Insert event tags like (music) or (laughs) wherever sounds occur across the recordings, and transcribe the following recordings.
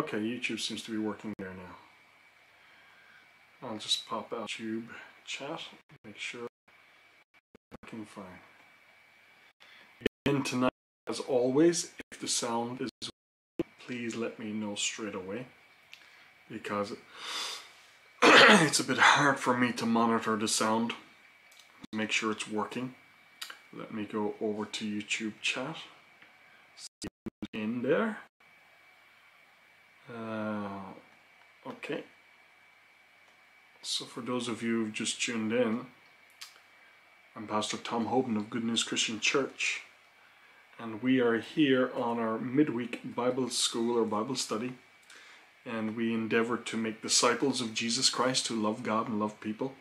okay, YouTube seems to be working there now. I'll just pop out YouTube chat, make sure it's working fine. Again tonight, as always, if the sound is working, please let me know straight away because (clears throat) it's a bit hard for me to monitor the sound make sure it's working. Let me go over to YouTube chat. See in there. Uh, okay. So for those of you who've just tuned in, I'm Pastor Tom Hoban of Good News Christian Church. And we are here on our midweek Bible school or Bible study. And we endeavor to make disciples of Jesus Christ who love God and love people.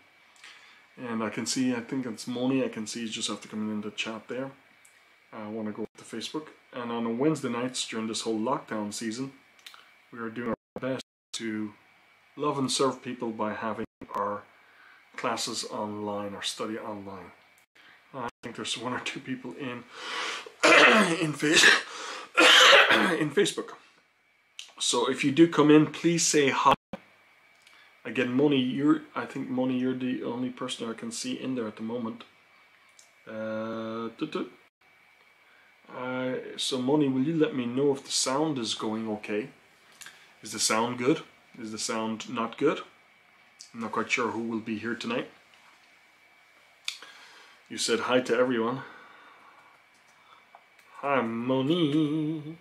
And I can see, I think it's Moni, I can see you just after coming in the chat there. I want to go to Facebook. And on Wednesday nights during this whole lockdown season, we are doing our best to love and serve people by having our classes online, our study online. I think there's one or two people in (coughs) in, face (coughs) in Facebook. So if you do come in, please say hi Again, Moni, you're, I think Moni, you're the only person I can see in there at the moment. Uh, uh, so Moni, will you let me know if the sound is going okay? Is the sound good? Is the sound not good? I'm not quite sure who will be here tonight. You said hi to everyone. Hi, Moni.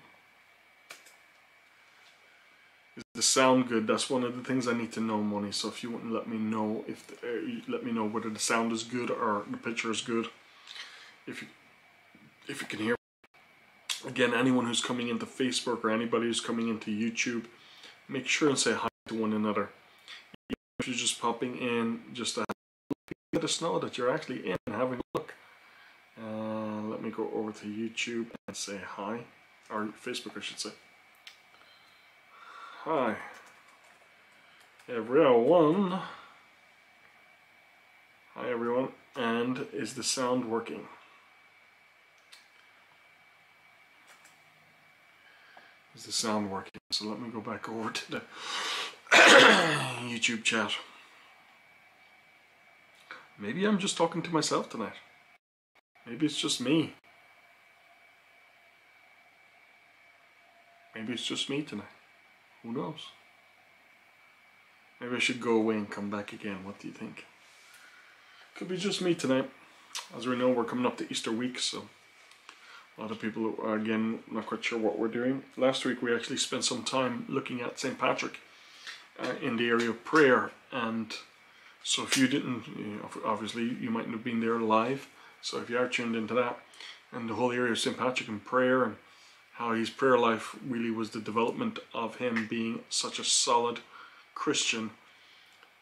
Is the sound good? That's one of the things I need to know, Moni. So if you to let me know if the, uh, let me know whether the sound is good or the picture is good. If you if you can hear. Again, anyone who's coming into Facebook or anybody who's coming into YouTube, make sure and say hi to one another. If you're just popping in, just to let us know that you're actually in and having a look. Uh, let me go over to YouTube and say hi, or Facebook, I should say. Hi, everyone. Hi, everyone. And is the sound working? Is the sound working? So let me go back over to the (coughs) YouTube chat. Maybe I'm just talking to myself tonight. Maybe it's just me. Maybe it's just me tonight. Who knows? Maybe I should go away and come back again. What do you think? Could be just me tonight. As we know, we're coming up to Easter week, so a lot of people are, again, not quite sure what we're doing. Last week we actually spent some time looking at St. Patrick uh, in the area of prayer, and so if you didn't, you know, obviously you mightn't have been there live, so if you are tuned into that, and the whole area of St. Patrick and prayer and how his prayer life really was the development of him being such a solid Christian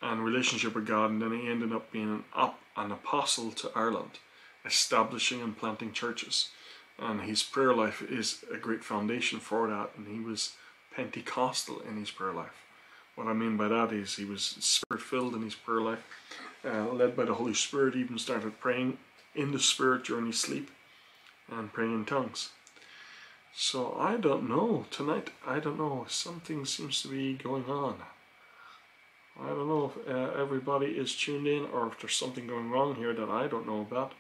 and relationship with God, and then he ended up being an, an apostle to Ireland, establishing and planting churches. And his prayer life is a great foundation for that, and he was Pentecostal in his prayer life. What I mean by that is he was spirit filled in his prayer life, uh, led by the Holy Spirit, even started praying in the Spirit during his sleep and praying in tongues. So I don't know. Tonight, I don't know. Something seems to be going on. I don't know if uh, everybody is tuned in or if there's something going wrong here that I don't know about.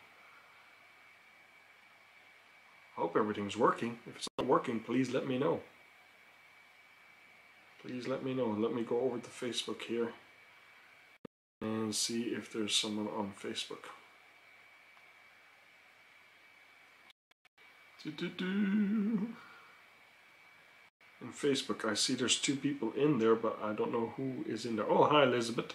Everything's working. If it's not working, please let me know. Please let me know. Let me go over to Facebook here and see if there's someone on Facebook. Do, do, do. In Facebook, I see there's two people in there, but I don't know who is in there. Oh, hi, Elizabeth.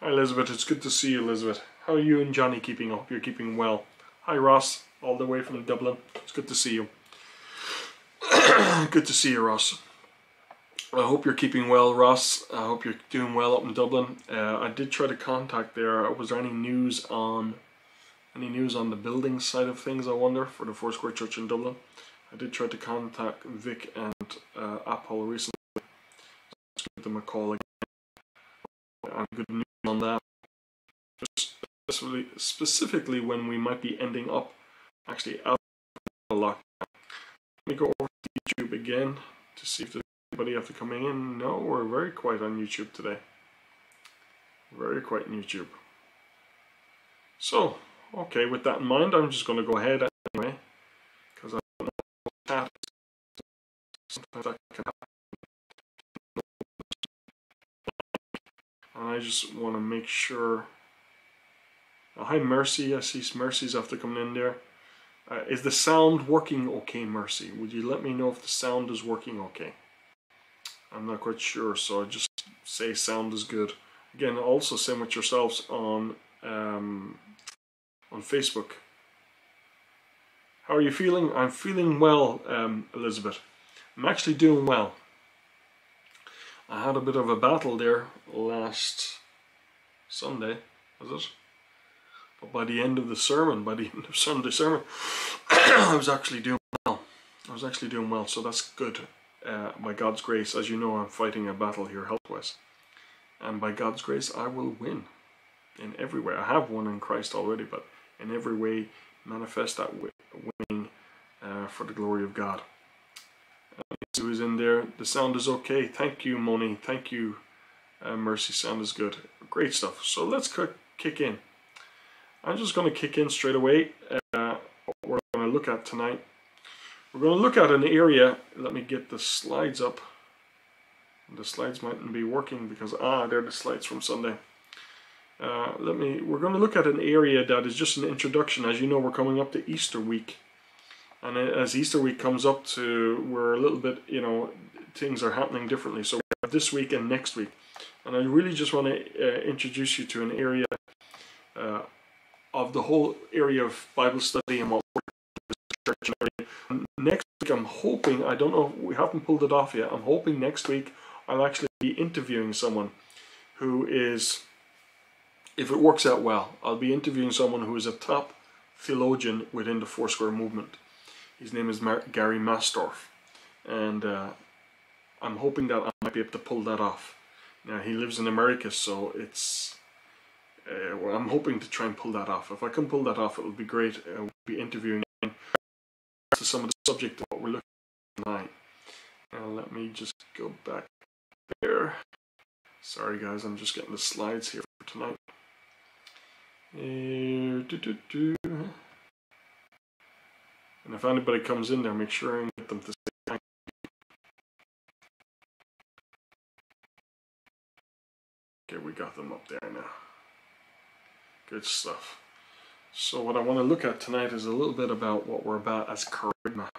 Hi, Elizabeth. It's good to see you, Elizabeth. How are you and Johnny keeping? I hope you're keeping well. Hi, Ross, all the way from Dublin. It's good to see you. (clears throat) good to see you, Ross. I hope you're keeping well, Ross. I hope you're doing well up in Dublin. Uh, I did try to contact there. Was there any news on any news on the building side of things, I wonder, for the Foursquare Church in Dublin? I did try to contact Vic and uh, Apple recently. Let's give them a call again. And good news on that. Specifically, when we might be ending up actually out of lockdown. Let me go over to YouTube again to see if there's anybody after coming in? No, we're very quiet on YouTube today. Very quiet on YouTube. So, okay, with that in mind, I'm just going to go ahead anyway, because I don't know. Sometimes that can happen. And I just want to make sure. Hi, Mercy. I see Mercy's after coming in there. Uh, is the sound working okay, Mercy? Would you let me know if the sound is working okay? I'm not quite sure, so I just say sound is good. Again, also same with yourselves on um, on Facebook. How are you feeling? I'm feeling well, um, Elizabeth. I'm actually doing well. I had a bit of a battle there last Sunday, was it? But by the end of the sermon, by the (laughs) end of Sunday sermon, (coughs) I was actually doing well. I was actually doing well, so that's good. Uh, by God's grace, as you know, I'm fighting a battle here health-wise. And by God's grace, I will win in every way. I have won in Christ already, but in every way, manifest that winning uh, for the glory of God. Uh, who is in there? The sound is okay. Thank you, Moni. Thank you, uh, Mercy. Sound is good. Great stuff. So let's kick in. I'm just going to kick in straight away. Uh, what we're going to look at tonight. We're going to look at an area. Let me get the slides up. The slides mightn't be working because ah, they're the slides from Sunday. Uh, let me. We're going to look at an area that is just an introduction. As you know, we're coming up to Easter week, and as Easter week comes up to, we're a little bit, you know, things are happening differently. So this week and next week, and I really just want to uh, introduce you to an area uh, of the whole area of Bible study and what Next week, I'm hoping. I don't know. We haven't pulled it off yet. I'm hoping next week I'll actually be interviewing someone who is, if it works out well, I'll be interviewing someone who is a top theologian within the Foursquare movement. His name is Mar Gary Matsdorf, and uh, I'm hoping that I might be able to pull that off. Now he lives in America, so it's. Uh, well, I'm hoping to try and pull that off. If I can pull that off, it will be great. Uh, we'll be interviewing to some of the subject of what we're looking at tonight. Let me just go back there. Sorry guys, I'm just getting the slides here for tonight. Uh, doo -doo -doo. And if anybody comes in there, make sure I get them to. Okay, we got them up there now. Good stuff. So what I want to look at tonight is a little bit about what we're about as kerygma.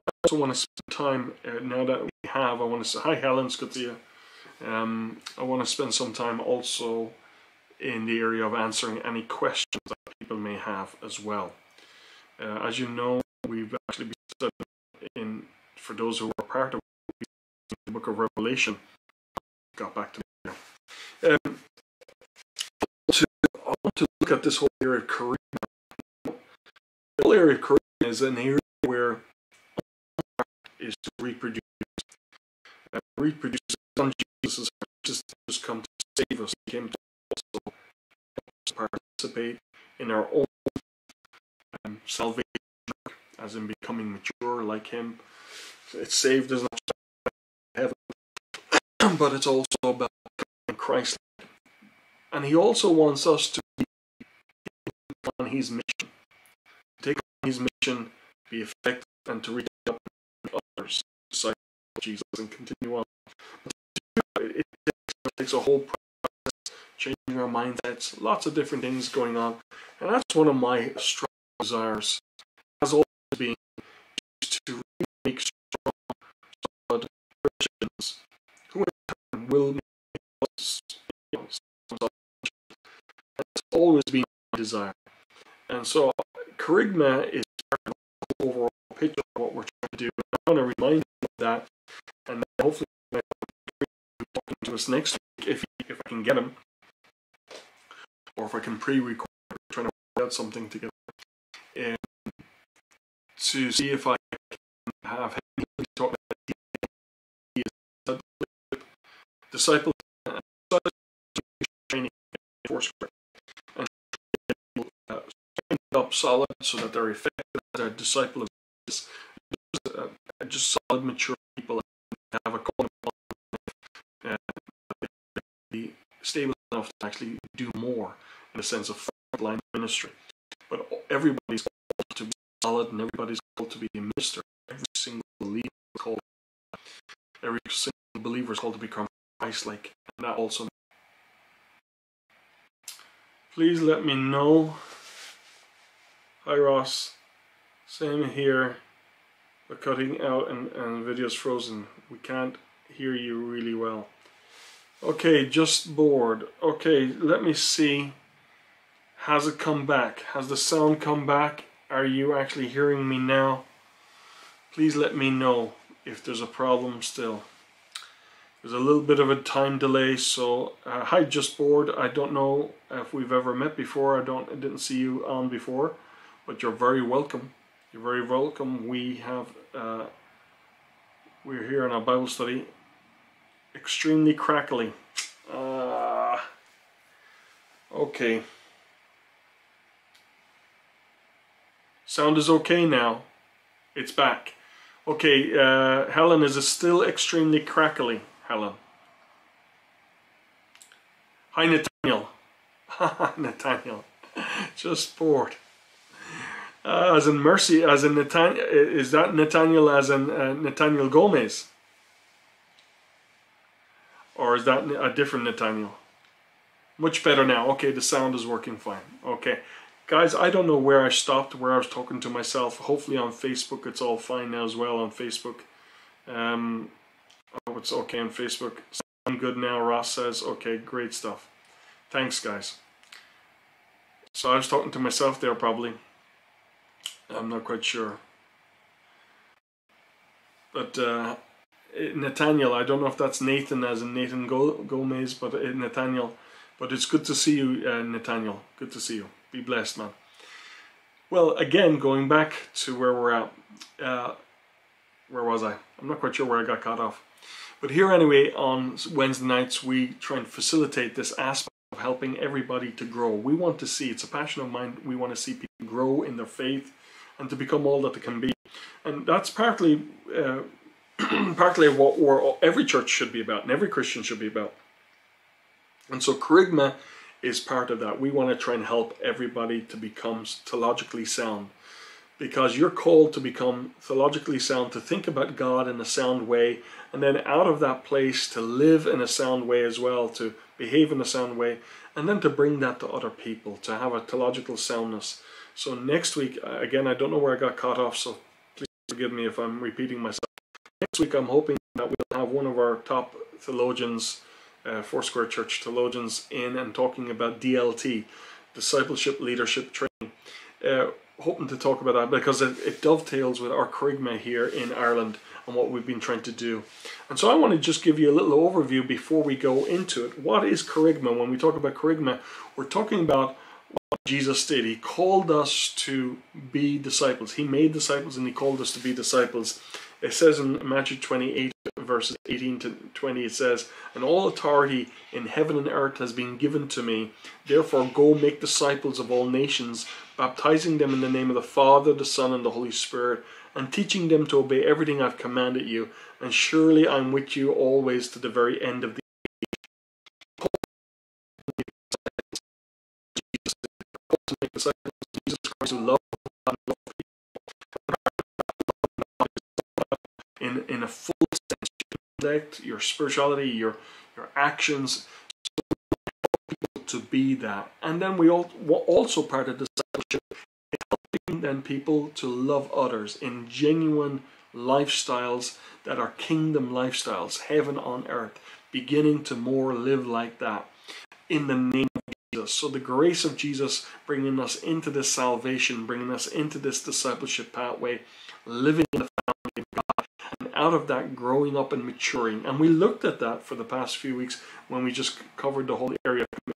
I also want to spend time, uh, now that we have, I want to say, hi Helen, it's good to you. Um, I want to spend some time also in the area of answering any questions that people may have as well. Uh, as you know, we've actually been studying in, for those who are part of the book of Revelation. Got back to me. Um, to look at this whole area of kerygma. The whole area of kerygma is an area where is to reproduce. Uh, reproduce on Jesus' just come to save us. He came to also participate in our own um, salvation, as in becoming mature like Him. It's saved us not heaven, (clears throat) but it's also about Christ. And He also wants us to be on His mission, take on His mission, be effective, and to reach out to others, disciple Jesus, and continue on. It takes a whole process, changing our mindsets, lots of different things going on, and that's one of my strong desires has always been to really make strong, solid Christians who will make us, you know, that's always be my desire. And so, kerygma is part the overall picture of what we're trying to do. I want to remind you of that, and hopefully, talking to us next week if if I can get him, or if I can pre-record, trying to work out something together and to see if I can have him talk about disciple training up solid so that they're effective as a disciple of Jesus, uh, just solid, mature people have a call uh, be stable enough to actually do more in the sense of frontline ministry. But everybody's called to be solid and everybody's called to be a minister. Every single believer is called every single believer is called to become Christ-like. And that also Please let me know. Hi Ross. Same here. The cutting out and, and video's frozen. We can't hear you really well. Okay, just bored. Okay, let me see. Has it come back? Has the sound come back? Are you actually hearing me now? Please let me know if there's a problem still. There's a little bit of a time delay, so uh, hi, just bored. I don't know if we've ever met before. I don't, I didn't see you on before, but you're very welcome. You're very welcome. We have, uh, we're here in our Bible study extremely crackly. Uh, okay. Sound is okay now. It's back. Okay, uh, Helen, is it still extremely crackly, Helen? Hi, Nathaniel. (laughs) Nathaniel. Just bored. Uh, as in Mercy, as in Nathaniel, is that Nathaniel as in uh, Nathaniel Gomez? Or is that a different Nathaniel? Much better now. Okay, the sound is working fine. Okay. Guys, I don't know where I stopped, where I was talking to myself. Hopefully on Facebook it's all fine now as well on Facebook. Um, oh, it's okay on Facebook. I'm good now, Ross says. Okay, great stuff. Thanks, guys. So I was talking to myself there probably. I'm not quite sure. But uh, Nathaniel, I don't know if that's Nathan as in Nathan Gomez, but uh, Nathaniel. But it's good to see you, uh, Nathaniel. Good to see you. Be blessed, man. Well, again, going back to where we're at. Uh, where was I? I'm not quite sure where I got cut off. But here, anyway, on Wednesday nights, we try and facilitate this aspect of helping everybody to grow. We want to see, it's a passion of mine, we want to see people grow in their faith and to become all that they can be. And that's partly uh, (clears throat) partly what every church should be about and every Christian should be about. And so Kerygma is part of that. We want to try and help everybody to become theologically sound because you're called to become theologically sound, to think about God in a sound way, and then out of that place to live in a sound way as well, to behave in a sound way, and then to bring that to other people, to have a theological soundness. So next week, again, I don't know where I got caught off, so please forgive me if I'm repeating myself. Next week, I'm hoping that we'll have one of our top theologians, uh, Foursquare Church theologians, in and talking about DLT, discipleship leadership training. Uh, hoping to talk about that because it, it, dovetails with our kerygma here in Ireland and what we've been trying to do. And so I want to just give you a little overview before we go into it. What is kerygma? When we talk about kerygma, we're talking about what Jesus did. He called us to be disciples. He made disciples and he called us to be disciples. It says in Matthew 28, verses 18 to 20, it says, And all authority in heaven and earth has been given to me. Therefore, go make disciples of all nations, baptizing them in the name of the Father, the Son, and the Holy Spirit, and teaching them to obey everything I've commanded you. And surely I'm with you always to the very end of the Jesus Christ in, in a full sense, your intellect, your spirituality, your, your actions, to be that. And then we all, also part of discipleship then people to love others in genuine lifestyles that are kingdom lifestyles, heaven on earth, beginning to more live like that in the name of Jesus. So the grace of Jesus bringing us into this salvation, bringing us into this discipleship pathway, living in the family of God, and out of that growing up and maturing. And we looked at that for the past few weeks when we just covered the whole area of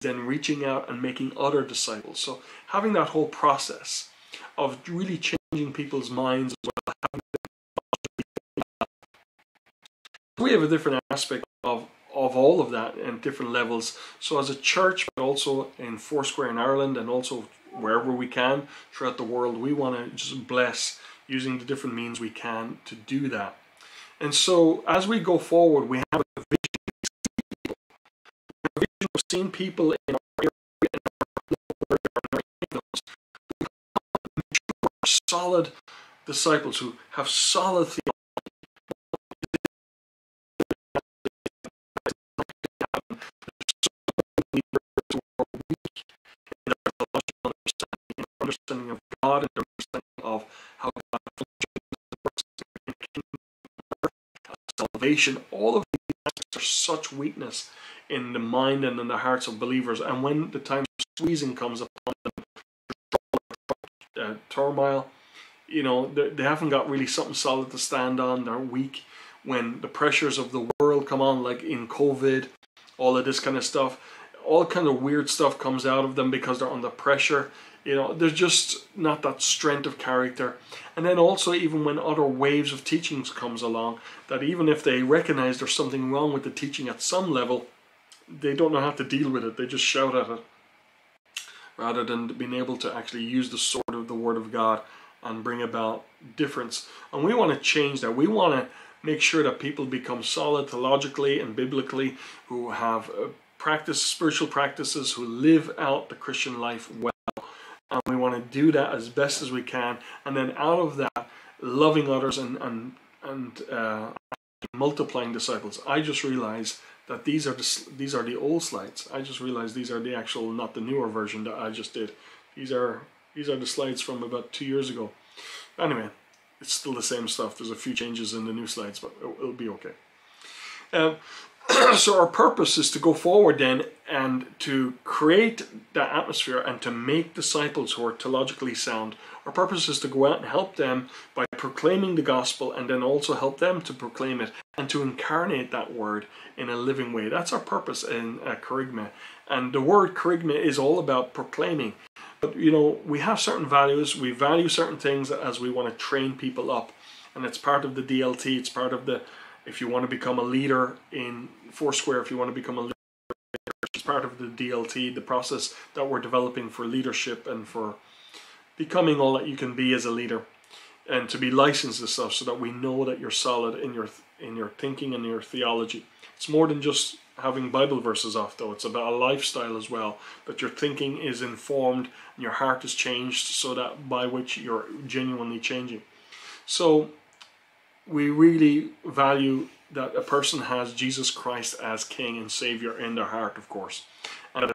then reaching out and making other disciples. So having that whole process of really changing people's minds as well. We have a different aspect of of all of that and different levels. So as a church, but also in Foursquare in Ireland and also wherever we can throughout the world. We want to just bless using the different means we can to do that. And so as we go forward, we have a of seeing people in our area, in our solid disciples who have solid theology. Understanding of God and understanding of how God salvation, all of these are such weakness in the mind and in the hearts of believers. And when the time of squeezing comes upon them, uh, turmoil, you know, they haven't got really something solid to stand on. They're weak. When the pressures of the world come on, like in COVID, all of this kind of stuff, all kind of weird stuff comes out of them because they're under pressure. You know, there's just not that strength of character. And then also, even when other waves of teachings comes along, that even if they recognize there's something wrong with the teaching at some level, they don't know how to deal with it. They just shout at it, rather than being able to actually use the sword of the Word of God and bring about difference. And we want to change that. We want to make sure that people become solid theologically and biblically, who have uh, practice spiritual practices, who live out the Christian life well. And we want to do that as best as we can. And then out of that, loving others and and and uh, multiplying disciples. I just realized that these are the these are the old slides. I just realized these are the actual, not the newer version that I just did. These are these are the slides from about two years ago. Anyway, it's still the same stuff. There's a few changes in the new slides, but it'll, be okay. Um, (clears throat) so our purpose is to go forward then and to create that atmosphere and to make disciples who are theologically sound. Our purpose is to go out and help them by proclaiming the gospel and then also help them to proclaim it and to incarnate that word in a living way. That's our purpose in uh, Kerygma. And the word Kerygma is all about proclaiming. But you know, we have certain values, we value certain things as we want to train people up. And it's part of the DLT, it's part of the if you want to become a leader in Foursquare, if you want to become a leader, it's part of the DLT, the process that we're developing for leadership and for becoming all that you can be as a leader and to be licensed and stuff so that we know that you're solid in your in your thinking and your theology. It's more than just having Bible verses off though. It's about a lifestyle as well. That your thinking is informed and your heart is changed so that by which you're genuinely changing. So we really value that a person has Jesus Christ as King and Savior in their heart, of course. And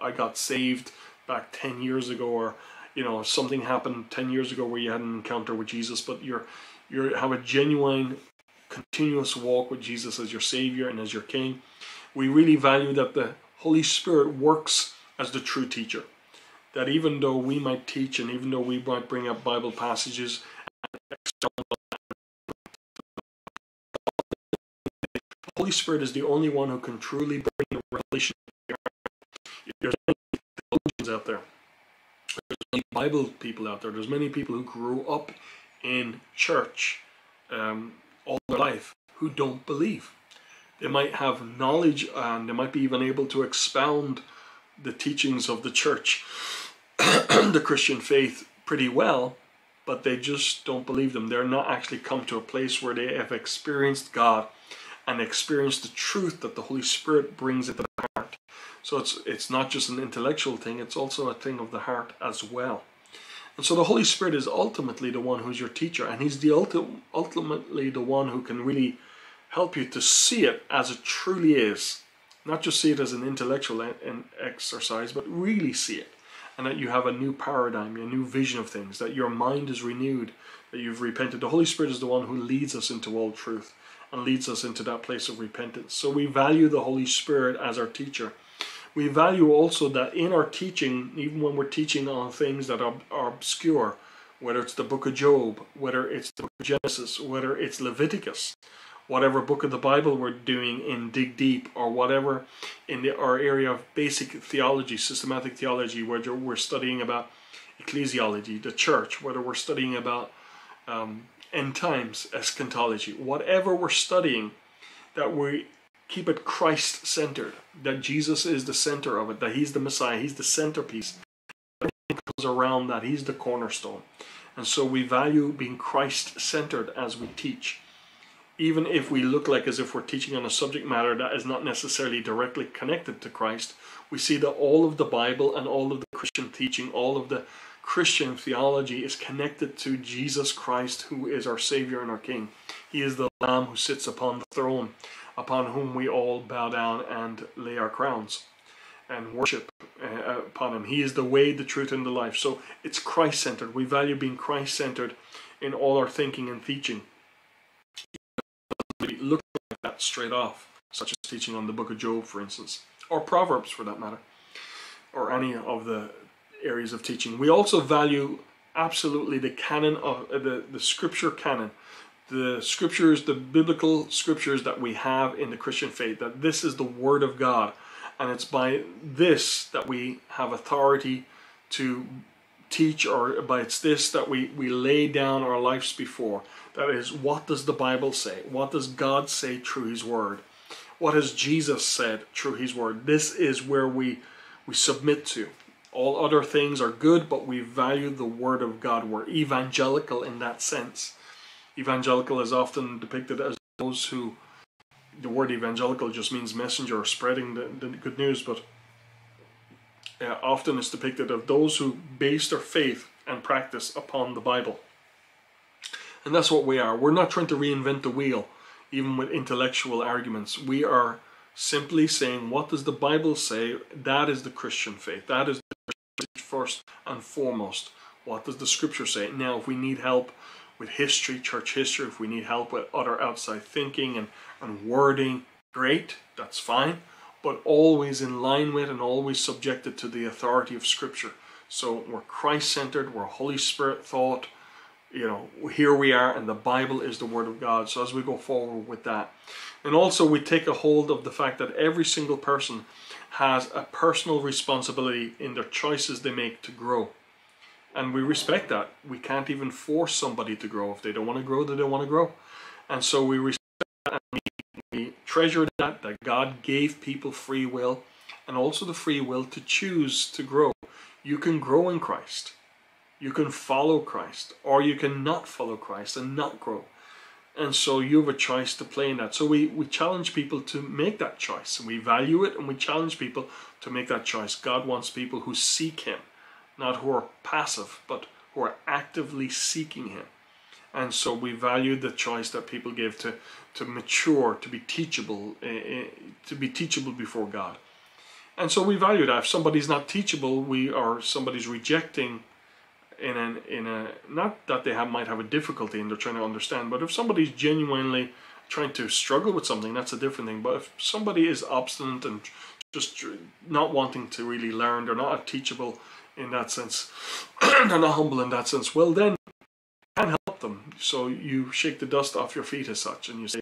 I got saved back 10 years ago, or you know, something happened 10 years ago where you had an encounter with Jesus, but you're you have a genuine, continuous walk with Jesus as your Savior and as your King. We really value that the Holy Spirit works as the true teacher. That even though we might teach and even though we might bring up Bible passages Holy Spirit is the only one who can truly bring a revelation. There's many theologians out there. There's many Bible people out there. There's many people who grew up in church um, all their life who don't believe. They might have knowledge and they might be even able to expound the teachings of the church, (clears throat) the Christian faith, pretty well, but they just don't believe them. They're not actually come to a place where they have experienced God and experienced the truth that the Holy Spirit brings into the heart. So it's it's not just an intellectual thing, it's also a thing of the heart as well. And so the Holy Spirit is ultimately the one who's your teacher, and He's the ulti- ultimately the one who can really help you to see it as it truly is. Not just see it as an intellectual an exercise, but really see it and that you have a new paradigm, a new vision of things, that your mind is renewed, that you've repented. The Holy Spirit is the one who leads us into all truth and leads us into that place of repentance. So we value the Holy Spirit as our teacher. We value also that in our teaching, even when we're teaching on things that are, are obscure, whether it's the book of Job, whether it's the book of Genesis, whether it's Leviticus, whatever book of the Bible we're doing in Dig Deep or whatever in the, our area of basic theology, systematic theology, whether we're studying about ecclesiology, the church, whether we're studying about um, end times, eschatology, whatever we're studying, that we keep it Christ centered, that Jesus is the center of it, that He's the Messiah, He's the centerpiece. Everything around that, He's the cornerstone. And so we value being Christ centered as we teach. Even if we look like as if we're teaching on a subject matter that is not necessarily directly connected to Christ, we see that all of the Bible and all of the Christian teaching, all of the Christian theology is connected to Jesus Christ, who is our Savior and our King. He is the Lamb who sits upon the throne, upon whom we all bow down and lay our crowns and worship uh, upon Him. He is the way, the truth, and the life. So it's Christ centered. We value being Christ centered in all our thinking and teaching. Straight off, such as teaching on the book of Job, for instance, or Proverbs for that matter, or any of the areas of teaching. We also value absolutely the canon of uh, the, the scripture canon, the scriptures, the biblical scriptures that we have in the Christian faith, that this is the word of God. And it's by this that we have authority to teach, or by it's this that we, we lay down our lives before. That is, what does the Bible say? What does God say through His Word? What has Jesus said through His Word? This is where we, we submit to. All other things are good, but we value the Word of God. We're evangelical in that sense. Evangelical is often depicted as those who, the word evangelical just means messenger or spreading the, the good news, but uh, often it's depicted of those who base their faith and practice upon the Bible. And that's what we are. We're not trying to reinvent the wheel, even with intellectual arguments. We are simply saying, what does the Bible say? That is the Christian faith. That is first and foremost. What does the scripture say? Now, if we need help with history, church history, if we need help with other outside thinking and, and wording, great, that's fine, but always in line with and always subjected to the authority of scripture. So we're Christ centered, we're Holy Spirit thought, you know, here we are, and the Bible is the Word of God. So as we go forward with that, and also we take a hold of the fact that every single person has a personal responsibility in their choices they make to grow. And we respect that. We can't even force somebody to grow. If they don't want to grow, they don't want to grow. And so we respect that and we, treasure that, that God gave people free will and also the free will to choose to grow. You can grow in Christ. You can follow Christ, or you can not follow Christ and not grow. And so you have a choice to play in that. So we, we challenge people to make that choice. And we value it and we challenge people to make that choice. God wants people who seek Him, not who are passive, but who are actively seeking Him. And so we value the choice that people give to, to mature, to be teachable, uh, to be teachable before God. And so we value that. If somebody's not teachable, we are somebody's rejecting in an in a not that they have might have a difficulty and they're trying to understand, but if somebody's genuinely trying to struggle with something, that's a different thing. But if somebody is obstinate and just not wanting to really learn, they're not teachable in that sense, (clears throat) they're not humble in that sense. Well, then you can help them. So you shake the dust off your feet as such, and you say,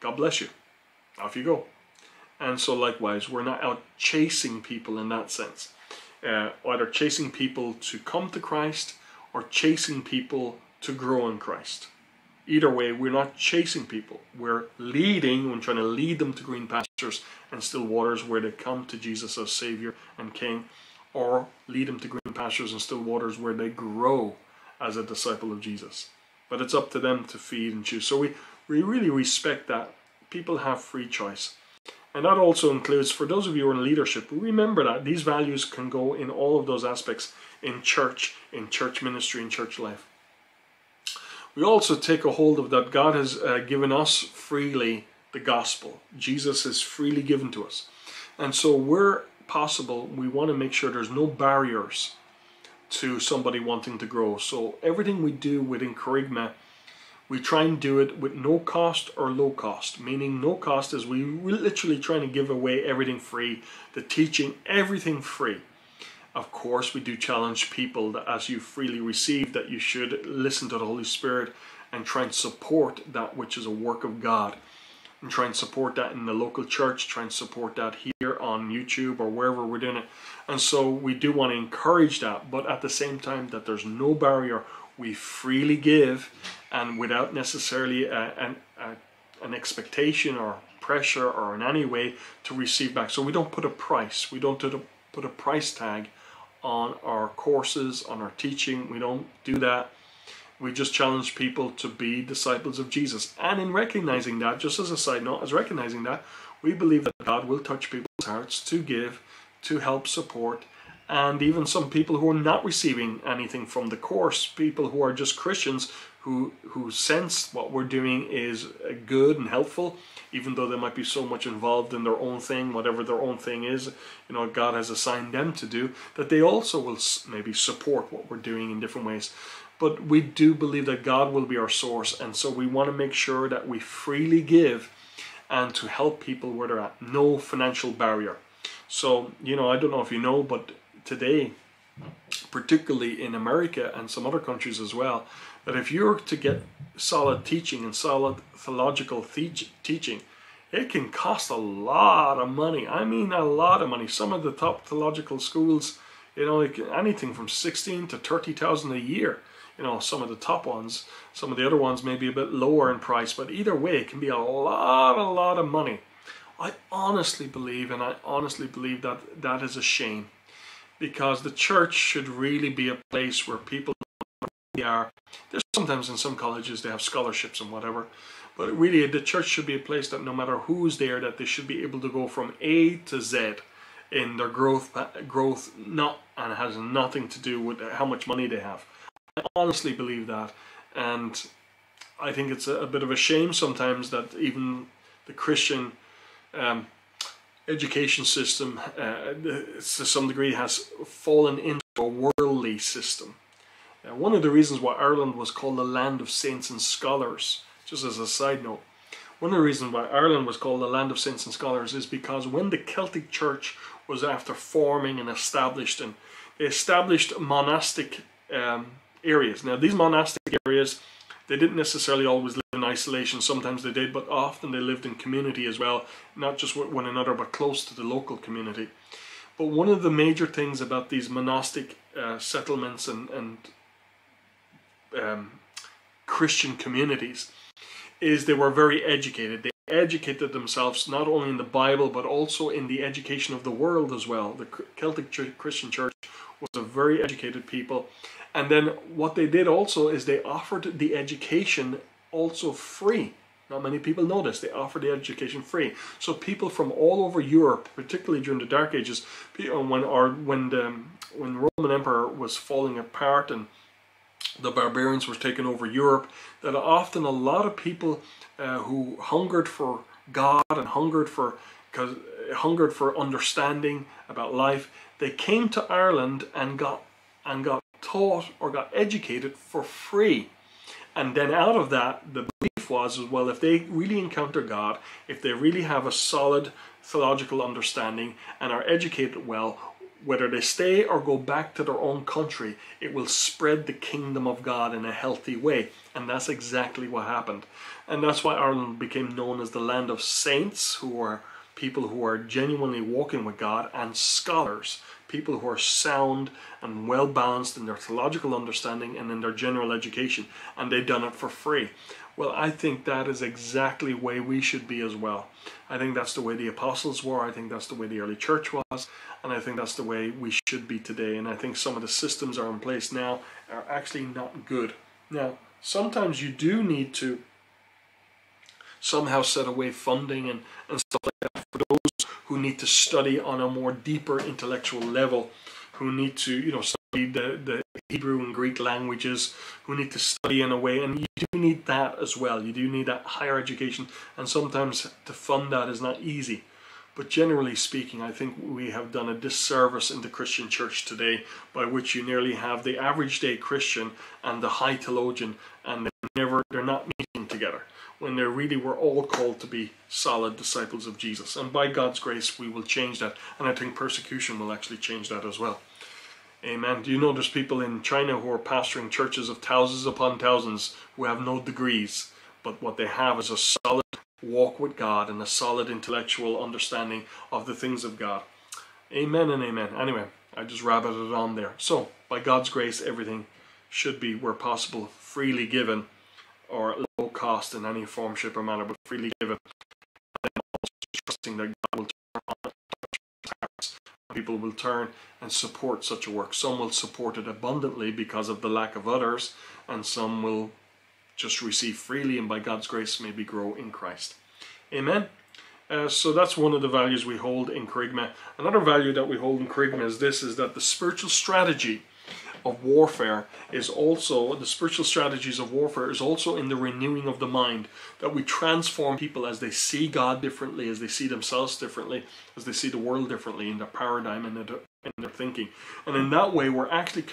"God bless you." Off you go. And so likewise, we're not out chasing people in that sense uh, either chasing people to come to Christ or chasing people to grow in Christ. Either way, we're not chasing people. We're leading, we're trying to lead them to green pastures and still waters where they come to Jesus as Savior and King, or lead them to green pastures and still waters where they grow as a disciple of Jesus. But it's up to them to feed and choose. So we, we really respect that. People have free choice. And that also includes, for those of you who are in leadership, remember that these values can go in all of those aspects in church, in church ministry, in church life. We also take a hold of that God has uh, given us freely the gospel. Jesus is freely given to us. And so, where possible, we want to make sure there's no barriers to somebody wanting to grow. So, everything we do within Kerygma we try and do it with no cost or low cost, meaning no cost is we literally trying to give away everything free, the teaching, everything free. Of course, we do challenge people that as you freely receive, that you should listen to the Holy Spirit and try and support that which is a work of God. And try and support that in the local church, try and support that here on YouTube or wherever we're doing it. And so we do want to encourage that, but at the same time, that there's no barrier. We freely give and without necessarily a, an, a, an expectation or pressure or in any way to receive back. So we don't put a price. We don't put a price tag on our courses, on our teaching. We don't do that. We just challenge people to be disciples of Jesus. And in recognizing that, just as a side note, as recognizing that, we believe that God will touch people's hearts to give, to help support, and even some people who are not receiving anything from the course, people who are just Christians who who sense what we're doing is uh, good and helpful, even though they might be so much involved in their own thing, whatever their own thing is, you know, God has assigned them to do, that they also will maybe support what we're doing in different ways. But we do believe that God will be our source, and so we want to make sure that we freely give and to help people where they're at. No financial barrier. So, you know, I don't know if you know, but today, particularly in America and some other countries as well, that if you're to get solid teaching and solid theological te- teaching, it can cost a lot of money. I mean, a lot of money. Some of the top theological schools, you know, anything from sixteen to thirty thousand a year. You know, some of the top ones. Some of the other ones may be a bit lower in price, but either way, it can be a lot, a lot of money. I honestly believe, and I honestly believe that that is a shame because the church should really be a place where people are. There's sometimes in some colleges they have scholarships and whatever, but really the church should be a place that no matter who's there, that they should be able to go from A to Z in their growth. Growth not and has nothing to do with how much money they have. I honestly believe that, and I think it's a, a bit of a shame sometimes that even the Christian. Um, education system uh, to some degree has fallen into a worldly system. Uh, one of the reasons why Ireland was called the land of saints and scholars, just as a side note, one of the reasons why Ireland was called the land of saints and scholars is because when the Celtic Church was after forming and established, and established monastic um, areas. Now, these monastic areas they didn't necessarily always live in isolation. Sometimes they did, but often they lived in community as well, not just with one another, but close to the local community. But one of the major things about these monastic uh, settlements and, and um, Christian communities is they were very educated. They educated themselves not only in the Bible but also in the education of the world as well. The Celtic Christian Church was a very educated people and then what they did also is they offered the education also free. Not many people know this. They offered the education free. So people from all over Europe, particularly during the Dark Ages, when or when the when Roman Empire was falling apart and the barbarians were taking over Europe, that often a lot of people uh, who hungered for God and hungered for because hungered for understanding about life, they came to Ireland and got and got taught or got educated for free. And then out of that, the belief was, well, if they really encounter God, if they really have a solid theological understanding and are educated well, whether they stay or go back to their own country, it will spread the kingdom of God in a healthy way. And that's exactly what happened. And that's why Ireland became known as the land of saints, who are people who are genuinely walking with God, and scholars, people who are sound and well balanced in their theological understanding and in their general education, and they've done it for free. Well, I think that is exactly the way we should be as well. I think that's the way the apostles were. I think that's the way the early church was. And I think that's the way we should be today. And I think some of the systems are in place now are actually not good. Now, sometimes you do need to somehow set away funding and, and stuff like that for those who need to study on a more deeper intellectual level, who need to, you know, study the, the Hebrew and Greek languages, who need to study in a way, and you do need that as well. You do need that higher education, and sometimes to fund that is not easy. But generally speaking, I think we have done a disservice in the Christian church today, by which you nearly have the average day Christian and the high theologian, and they never they're not meeting together when they really were all called to be solid disciples of Jesus. And by God's grace, we will change that. And I think persecution will actually change that as well. Amen. Do you know there's people in China who are pastoring churches of thousands upon thousands who have no degrees, but what they have is a solid walk with God and a solid intellectual understanding of the things of God. Amen and amen. Anyway, I just rabbited it on there. So, by God's grace, everything should be, where possible, freely given or low cost in any form, shape, or manner, but freely given. And trusting that God will turn people will turn and support such a work. Some will support it abundantly because of the lack of others, and some will just receive freely and by God's grace maybe grow in Christ. Amen. Uh, so that's one of the values we hold in Kerygma. Another value that we hold in Kerygma is this: is that the spiritual strategy of warfare is also the spiritual strategies of warfare is also in the renewing of the mind that we transform people as they see God differently as they see themselves differently as they see the world differently in their paradigm and their, in their thinking. And in that way we're actually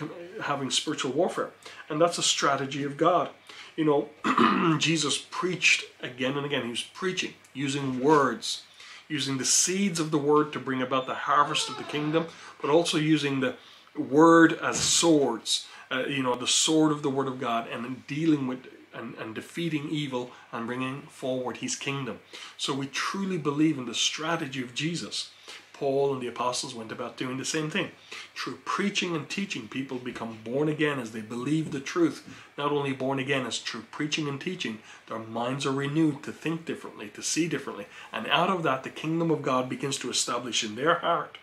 having spiritual warfare. And that's a strategy of God. You know (clears throat) Jesus preached again and again. He was preaching using words using the seeds of the word to bring about the harvest of the kingdom but also using the word as swords, uh, you know, the sword of the word of God, and dealing with and, and defeating evil and bringing forward his kingdom. So we truly believe in the strategy of Jesus. Paul and the apostles went about doing the same thing. Through preaching and teaching, people become born again as they believe the truth. Not only born again as through preaching and teaching, their minds are renewed to think differently, to see differently. And out of that, the kingdom of God begins to establish in their heart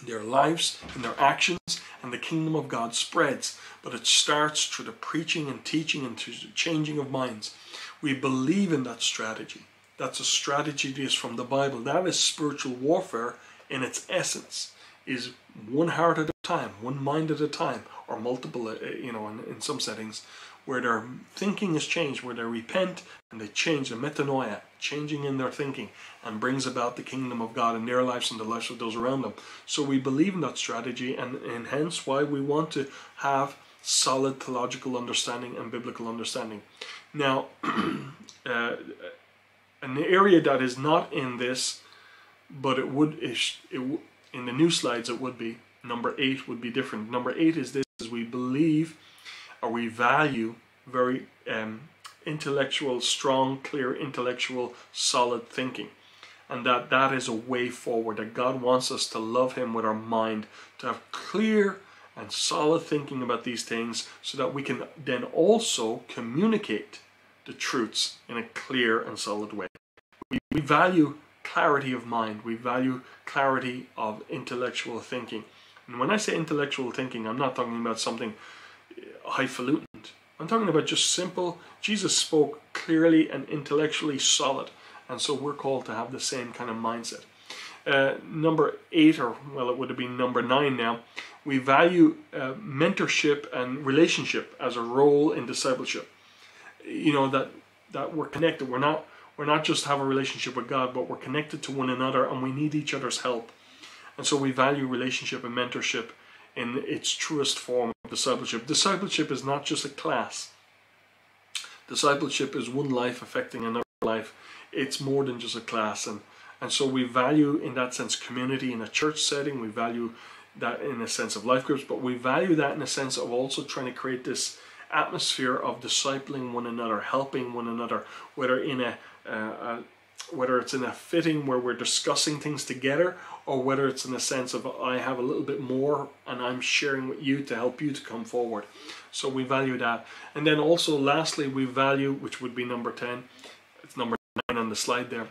in their lives, in their actions, and the kingdom of God spreads. But it starts through the preaching and teaching and through the changing of minds. We believe in that strategy. That's a strategy that is from the Bible. That is spiritual warfare in its essence. Is one heart at a time, one mind at a time, or multiple, uh, you know, in, in some settings, where their thinking is changed, where they repent and they change the metanoia, changing in their thinking, and brings about the kingdom of God in their lives and the lives of those around them. So we believe in that strategy, and, and hence why we want to have solid theological understanding and biblical understanding. Now, (clears throat) uh, an area that is not in this, but it would, it, in the new slides, it would be number eight would be different. Number eight is this: is we believe or we value very um, intellectual, strong, clear, intellectual, solid thinking. And that that is a way forward, that God wants us to love Him with our mind, to have clear and solid thinking about these things so that we can then also communicate the truths in a clear and solid way. We, we value clarity of mind, we value clarity of intellectual thinking. And when I say intellectual thinking, I'm not talking about something highfalutin. I'm talking about just simple. Jesus spoke clearly and intellectually solid, and so we're called to have the same kind of mindset. Uh, number eight, or well, it would have been number nine now. We value uh, mentorship and relationship as a role in discipleship. You know that that we're connected. We're not we're not just have a relationship with God, but we're connected to one another, and we need each other's help. And so we value relationship and mentorship in its truest form discipleship. Discipleship is not just a class. Discipleship is one life affecting another life. It's more than just a class. And, and so we value, in that sense, community in a church setting. We value that in a sense of life groups, but we value that in a sense of also trying to create this atmosphere of discipling one another, helping one another, whether in a, uh, a whether it's in a fitting where we're discussing things together or whether it's in a sense of I have a little bit more and I'm sharing with you to help you to come forward. So we value that. And then also lastly we value, which would be number 10, it's number 9 on the slide there,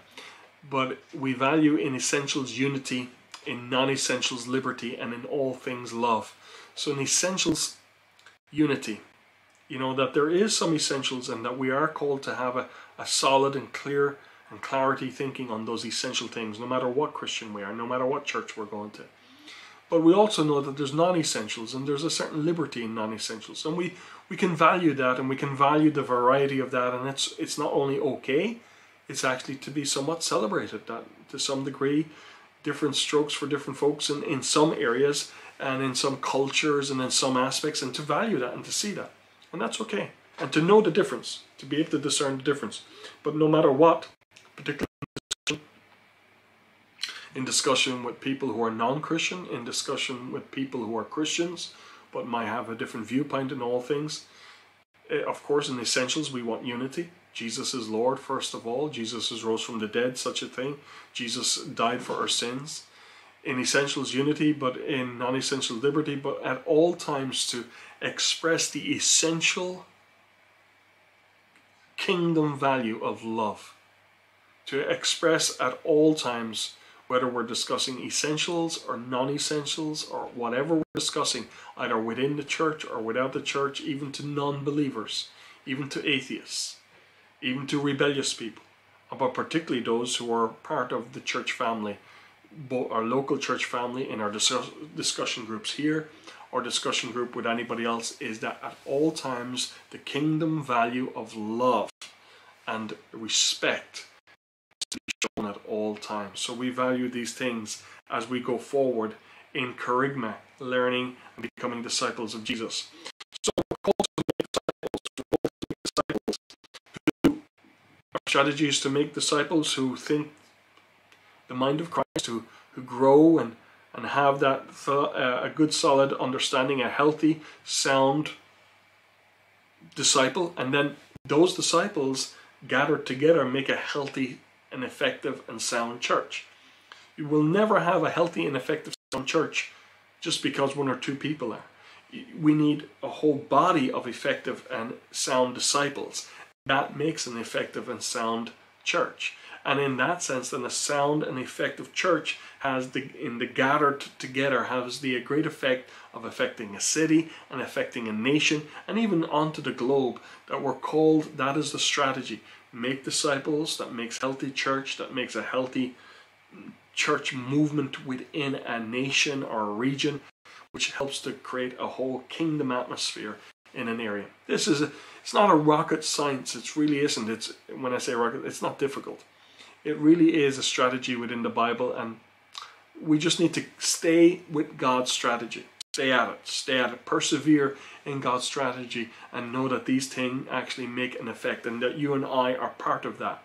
but we value in essentials unity, in non-essentials liberty, and in all things love. So in essentials unity, you know that there is some essentials and that we are called to have a, a solid and clear and clarity thinking on those essential things, no matter what Christian we are, no matter what church we're going to. But we also know that there's non-essentials and there's a certain liberty in non-essentials. And we, we can value that and we can value the variety of that and it's it's not only okay, it's actually to be somewhat celebrated that to some degree different strokes for different folks in, in some areas and in some cultures and in some aspects and to value that and to see that. And that's okay. And to know the difference, to be able to discern the difference. But no matter what, particularly in discussion with people who are non-Christian, in discussion with people who are Christians, but might have a different viewpoint in all things. Eh, of course, in essentials, we want unity. Jesus is Lord, first of all. Jesus is rose from the dead, such a thing. Jesus died for our sins. In essentials, unity, but in non-essential liberty, but at all times to express the essential kingdom value of love to express at all times whether we're discussing essentials or non essentials or whatever we're discussing, either within the church or without the church, even to non believers, even to atheists, even to rebellious people, but particularly those who are part of the church family, both our local church family in our discussion groups here or discussion group with anybody else, is that at all times the kingdom value of love and respect shown at all times. So we value these things as we go forward in kerygma, learning and becoming disciples of Jesus. So to make disciples, to make disciples who our strategy is to make disciples who think the mind of Christ, who, who grow and, and have that uh, a good solid understanding, a healthy, sound disciple, and then those disciples gathered together make a healthy and effective and sound church. You will never have a healthy and effective sound church just because one or two people are. We need a whole body of effective and sound disciples. That makes an effective and sound church. And in that sense, then a sound and effective church has the in the gathered together has the great effect of affecting a city and affecting a nation and even onto the globe. That we're called. That is the strategy. Make disciples. That makes healthy church. That makes a healthy church movement within a nation or a region, which helps to create a whole kingdom atmosphere in an area. This is a, it's not a rocket science. It really isn't. It's when I say rocket, it's not difficult. It really is a strategy within the Bible, and we just need to stay with God's strategy. Stay at it. Stay at it. Persevere in God's strategy, and know that these things actually make an effect, and that you and I are part of that.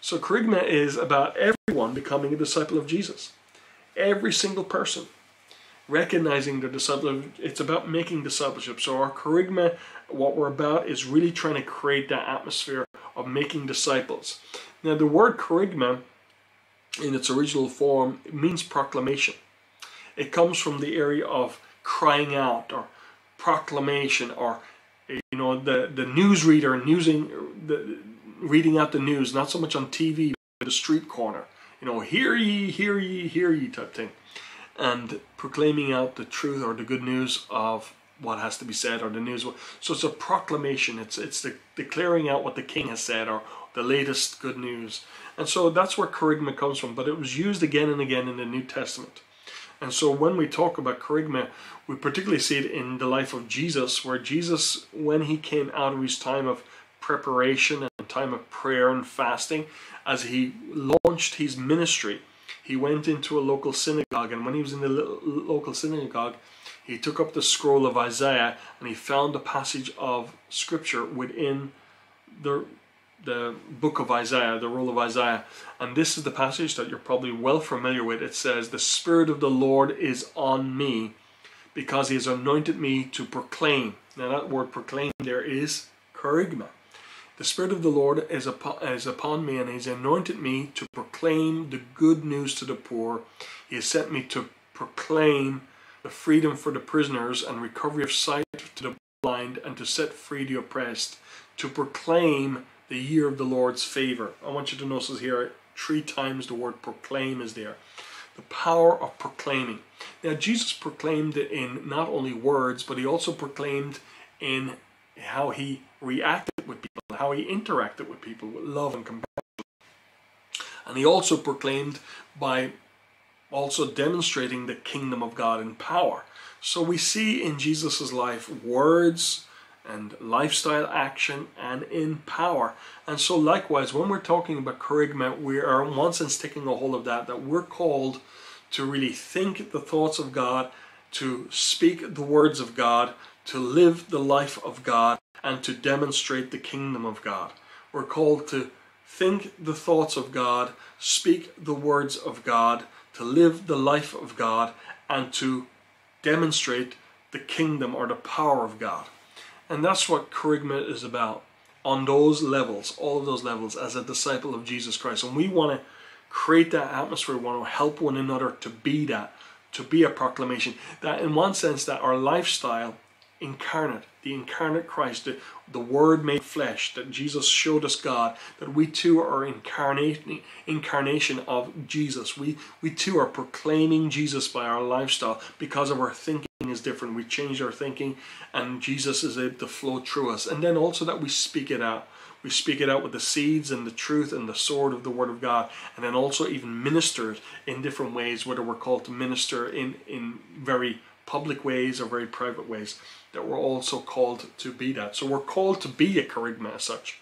So, Kerygma is about everyone becoming a disciple of Jesus. Every single person recognizing the disciple. It's about making discipleship. So our kerygma, what we're about, is really trying to create that atmosphere of making disciples. Now, the word kerygma, in its original form, means proclamation. It comes from the area of crying out or proclamation or you know the the newsreader newsing the reading out the news not so much on TV but the street corner you know hear ye hear ye hear ye type thing and proclaiming out the truth or the good news of what has to be said or the news. So it's a proclamation. It's it's the declaring out what the king has said or the latest good news. And so that's where kerygma comes from. But it was used again and again in the New Testament. And so when we talk about kerygma, we particularly see it in the life of Jesus, where Jesus, when he came out of his time of preparation and time of prayer and fasting, as he launched his ministry, he went into a local synagogue, and when he was in the local synagogue, he took up the scroll of Isaiah and he found a passage of scripture within the the book of Isaiah, the role of Isaiah. And this is the passage that you're probably well familiar with. It says, The Spirit of the Lord is on me because he has anointed me to proclaim. Now, that word proclaim there is kerygma. The Spirit of the Lord is upon, is upon me, and He has anointed me to proclaim the good news to the poor. He has sent me to proclaim the freedom for the prisoners and recovery of sight to the blind, and to set free the oppressed, to proclaim the year of the Lord's favor. I want you to notice here three times the word proclaim is there. The power of proclaiming. Now, Jesus proclaimed it in not only words, but he also proclaimed in how he reacted with people, how he interacted with people with love and compassion. And he also proclaimed by also demonstrating the kingdom of God in power. So we see in Jesus' life words and lifestyle action and in power. And so likewise, when we're talking about kerygma, we are in one sense taking a hold of that, that we're called to really think the thoughts of God, to speak the words of God, to live the life of God and to demonstrate the kingdom of God. We're called to think the thoughts of God, speak the words of God, to live the life of God, and to demonstrate the kingdom or the power of God. And that's what kerygma is about on those levels, all of those levels, as a disciple of Jesus Christ. And we want to create that atmosphere, we want to help one another to be that, to be a proclamation. That in one sense, that our lifestyle incarnate, the incarnate Christ, the, the Word made flesh, that Jesus showed us God, that we too are incarnation, incarnation of Jesus. We, we too are proclaiming Jesus by our lifestyle because of our thinking is different. We change our thinking and Jesus is able to flow through us. And then also that we speak it out. We speak it out with the seeds and the truth and the sword of the Word of God, and then also even minister it in different ways, whether we're called to minister in, in very public ways or very private ways, that we're also called to be that. So we're called to be a kerygma as such.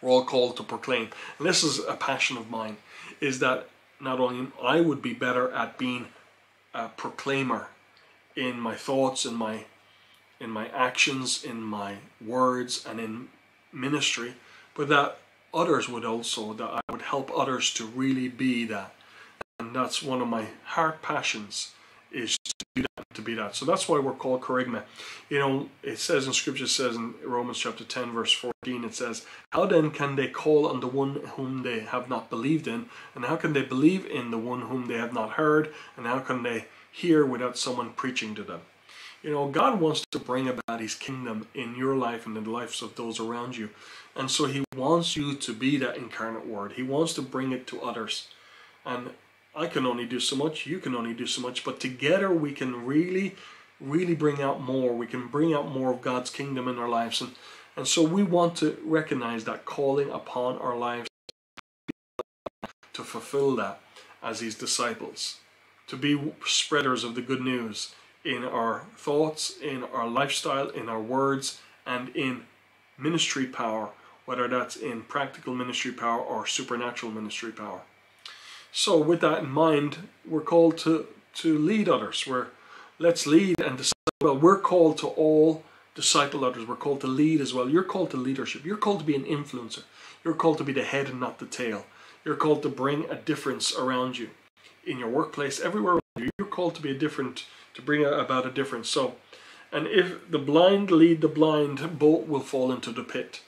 We're all called to proclaim. And this is a passion of mine, is that not only I would be better at being a proclaimer in my thoughts, in my in my actions, in my words, and in ministry, but that others would also, that I would help others to really be that. And that's one of my heart passions is to be that. So that's why we're called kerygma. You know, it says in scripture, it says in Romans chapter 10, verse 14, it says, How then can they call on the one whom they have not believed in? And how can they believe in the one whom they have not heard? And how can they hear without someone preaching to them? You know, God wants to bring about His kingdom in your life and in the lives of those around you. And so He wants you to be that incarnate Word. He wants to bring it to others. And I can only do so much, you can only do so much, but together we can really, really bring out more. We can bring out more of God's kingdom in our lives. And, and so we want to recognize that calling upon our lives to fulfill that as His disciples, to be spreaders of the good news in our thoughts, in our lifestyle, in our words, and in ministry power, whether that's in practical ministry power or supernatural ministry power. So, with that in mind, we're called to, to lead others. We're let's lead and disciple. Well, we're called to all disciple others. We're called to lead as well. You're called to leadership. You're called to be an influencer. You're called to be the head and not the tail. You're called to bring a difference around you in your workplace, everywhere you. You're called to be a different, to bring about a difference. So, and if the blind lead the blind, both will fall into the pit.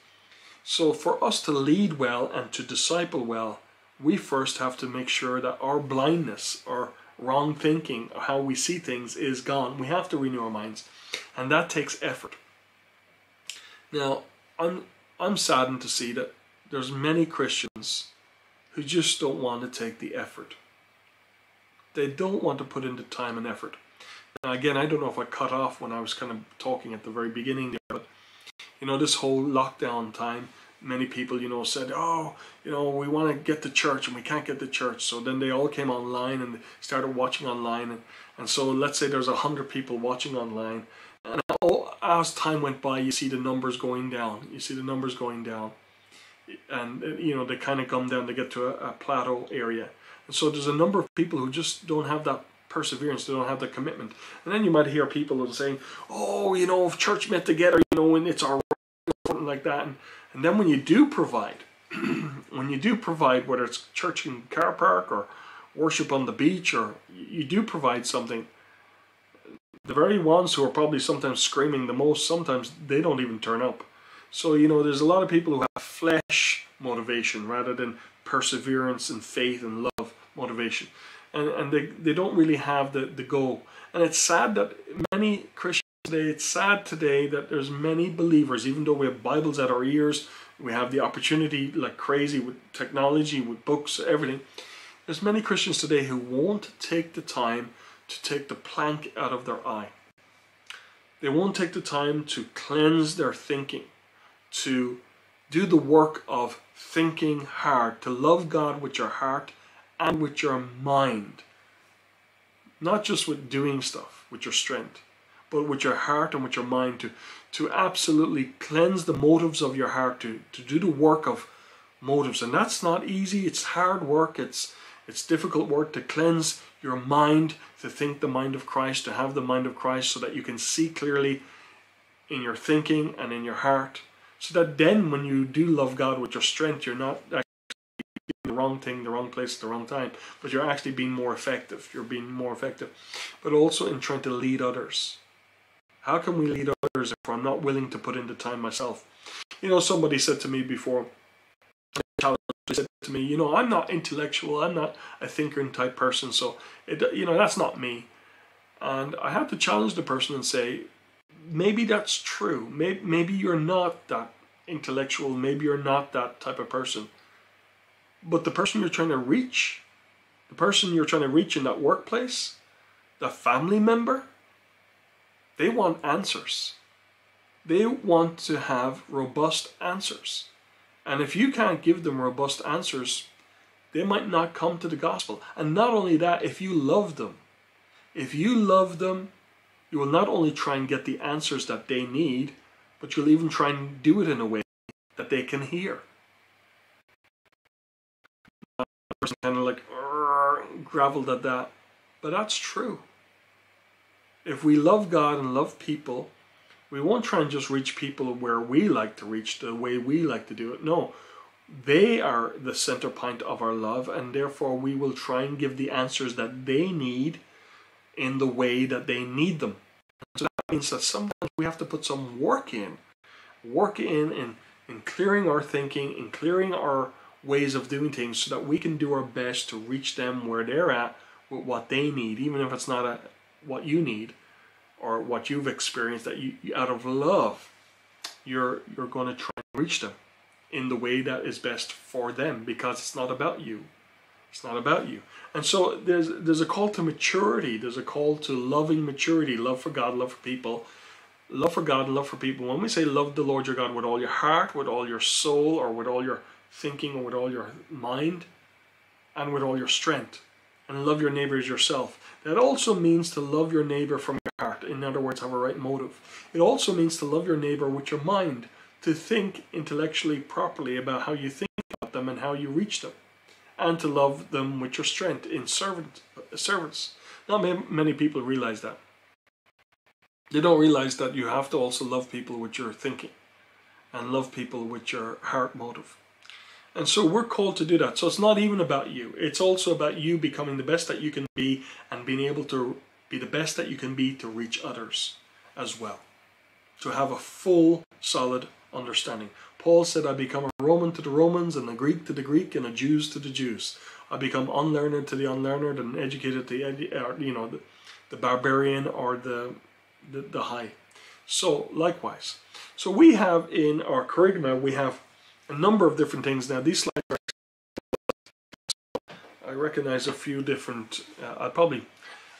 So, for us to lead well and to disciple well, we first have to make sure that our blindness or wrong thinking or how we see things is gone. We have to renew our minds, and that takes effort. Now, I'm I'm saddened to see that there's many Christians who just don't want to take the effort. They don't want to put in the time and effort. Now, again, I don't know if I cut off when I was kind of talking at the very beginning there, but you know, this whole lockdown time, many people, you know, said, oh, you know, we want to get to church and we can't get to church. So then they all came online and started watching online. And, and so let's say there's a hundred people watching online. And as time went by, you see the numbers going down. You see the numbers going down. And, you know, they kind of come down to get to a, a plateau area. And so there's a number of people who just don't have that perseverance, they don't have the commitment. And then you might hear people saying, oh, you know, if church met together, you know, and it's our like that. And, and then when you do provide, (clears throat) when you do provide, whether it's church in car park or worship on the beach, or you do provide something, the very ones who are probably sometimes screaming the most, sometimes they don't even turn up. So, you know, there's a lot of people who have flesh motivation rather than perseverance and faith and love motivation. And, and they, they don't really have the, the goal. And it's sad that many Christians today, it's sad today that there's many believers, even though we have Bibles at our ears, we have the opportunity like crazy with technology, with books, everything. There's many Christians today who won't take the time to take the plank out of their eye. They won't take the time to cleanse their thinking, to do the work of thinking hard, to love God with your heart and with your mind. Not just with doing stuff, with your strength, but with your heart and with your mind to, to absolutely cleanse the motives of your heart, to, to do the work of motives. And that's not easy, it's hard work, it's, it's difficult work to cleanse your mind, to think the mind of Christ, to have the mind of Christ so that you can see clearly in your thinking and in your heart. So that then when you do love God with your strength, you're not actually doing the wrong thing, the wrong place, the wrong time, but you're actually being more effective. You're being more effective. But also in trying to lead others. How can we lead others if I'm not willing to put in the time myself? You know, somebody said to me before, said to me, you know, I'm not intellectual, I'm not a thinker type person, so, it, you know, that's not me. And I had to challenge the person and say, maybe that's true. Maybe, maybe you're not that intellectual. Maybe you're not that type of person. But the person you're trying to reach, the person you're trying to reach in that workplace, the family member, they want answers. They want to have robust answers. And if you can't give them robust answers, they might not come to the gospel. And not only that, if you love them, if you love them, you will not only try and get the answers that they need, but you'll even try and do it in a way that they can hear. kind of like graveled at that, but that's true. If we love God and love people, we won't try and just reach people where we like to reach the way we like to do it. No, they are the center point of our love, and therefore we will try and give the answers that they need in the way that they need them. So that means that sometimes we have to put some work in, work in in, in clearing our thinking, in clearing our ways of doing things so that we can do our best to reach them where they're at with what they need, even if it's not a, what you need or what you've experienced that you out of love you're you're going to try and reach them in the way that is best for them because it's not about you. It's not about you. And so there's there's a call to maturity. There's a call to loving maturity love for god love for people. Love for god love for people. When we say love the lord your god with all your heart with all your soul or with all your thinking or with all your mind and with all your strength and love your neighbor as yourself that also means to love your neighbor from your heart in other words have a right motive it also means to love your neighbor with your mind to think intellectually properly about how you think about them and how you reach them and to love them with your strength in servant, service. Not many people realize that. They don't realize that you have to also love people with your thinking and love people with your heart motive. And so we're called to do that. So it's not even about you. It's also about you becoming the best that you can be and being able to be the best that you can be to reach others as well. To have a full, solid understanding. Paul said, I become a Roman to the Romans, and a Greek to the Greek, and a Jews to the Jews. I become unlearned to the unlearned, and educated to the, uh, you know, the, the barbarian or the, the, the high. So, likewise. So we have in our curriculum, we have a number of different things. Now, these slides are I recognize a few different, uh, I'll probably,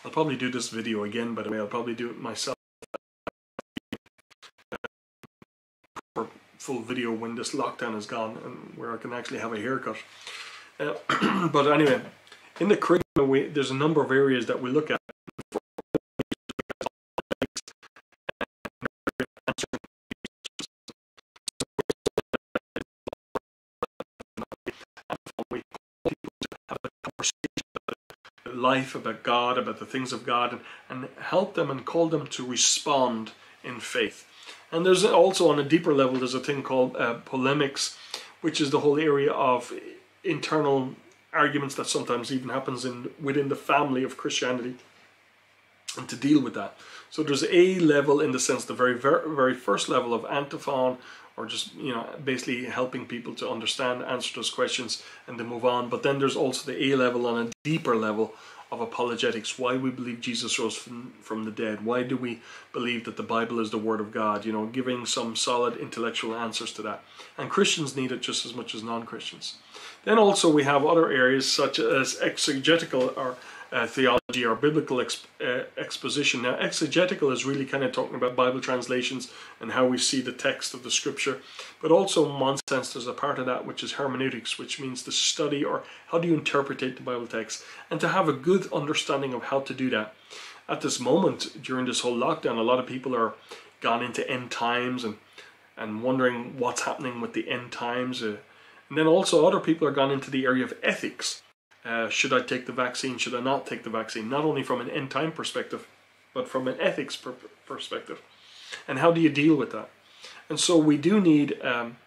I'll probably do this video again, by the way, I'll probably do it myself. For full video when this lockdown is gone and where I can actually have a haircut. Uh, (clears throat) but anyway, in the curriculum, we, there's a number of areas that we look at. Life, about God, about the things of God, and, and help them and call them to respond in faith. And there's also on a deeper level, there's a thing called uh, polemics, which is the whole area of internal arguments that sometimes even happens in within the family of Christianity, and to deal with that. So there's a level in the sense, the very very, very first level of antiphon, or just you know basically helping people to understand, answer those questions, and to move on. But then there's also the A level on a deeper level of apologetics, why we believe Jesus rose from, from the dead, why do we believe that the Bible is the Word of God, you know, giving some solid intellectual answers to that. And Christians need it just as much as non Christians. Then also we have other areas such as exegetical or uh, theology or biblical exp uh, exposition. Now, exegetical is really kind of talking about Bible translations and how we see the text of the scripture, but also in one sense there's a part of that which is hermeneutics, which means to study or how do you interpret the Bible text and to have a good understanding of how to do that. At this moment, during this whole lockdown, a lot of people are gone into end times and and wondering what's happening with the end times. Uh, and then also other people are gone into the area of ethics uh, should I take the vaccine? Should I not take the vaccine? Not only from an end time perspective, but from an ethics per perspective. And how do you deal with that? And so we do need um,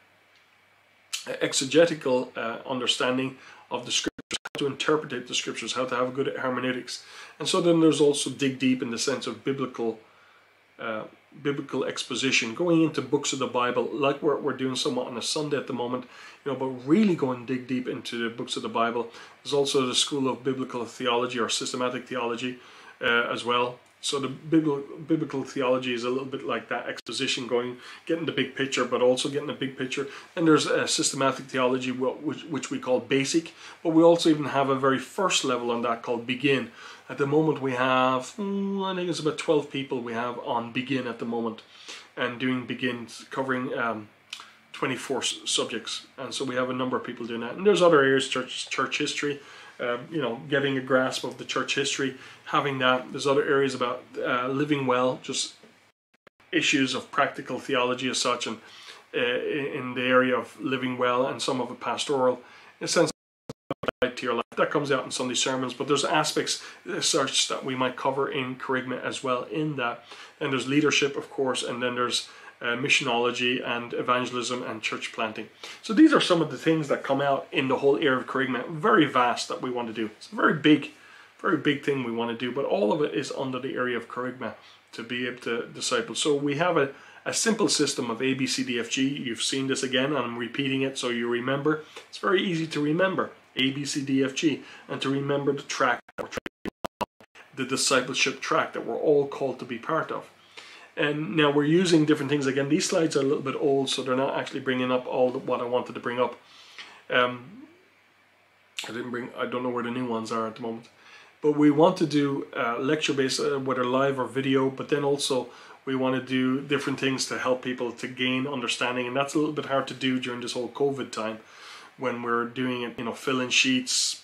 exegetical uh, understanding of the scriptures, how to interpret the scriptures, how to have a good hermeneutics. And so then there's also dig deep in the sense of biblical uh, biblical exposition, going into books of the Bible, like we're, we're doing somewhat on a Sunday at the moment, you know, but really going dig deep into the books of the Bible. There's also the School of Biblical Theology or Systematic Theology uh, as well. So the biblical, theology is a little bit like that exposition, going getting the big picture, but also getting the big picture. And there's a systematic theology, which we call basic, but we also even have a very first level on that called begin. At the moment, we have hmm, I think it's about 12 people we have on begin at the moment, and doing begins covering. Um, 24 subjects and so we have a number of people doing that and there's other areas church church history um, you know, getting a grasp of the church history, having that. There's other areas about uh, living well, just issues of practical theology as such, and uh, in the area of living well, and some of it pastoral. In a sense, to your life that comes out in Sunday sermons, but there's aspects uh, such that we might cover in Kerygma as well. In that, and there's leadership, of course, and then there's uh, missionology and evangelism and church planting. So these are some of the things that come out in the whole area of Kerygma. Very vast that we want to do. It's a very big, very big thing we want to do, but all of it is under the area of Kerygma to be able to disciple. So we have a, a simple system of A, B, C, D, F, G. You've seen this again, and I'm repeating it so you remember. It's very easy to remember A, B, C, D, F, G, and to remember the track, the discipleship track that we're all called to be part of. And now we're using different things. Again, these slides are a little bit old, so they're not actually bringing up all the, what I wanted to bring up. Um, I didn't bring, I don't know where the new ones are at the moment. But we want to do uh, lecture-based, uh, whether live or video, but then also we want to do different things to help people to gain understanding. And that's a little bit hard to do during this whole COVID time when we're doing it, you know, fill in sheets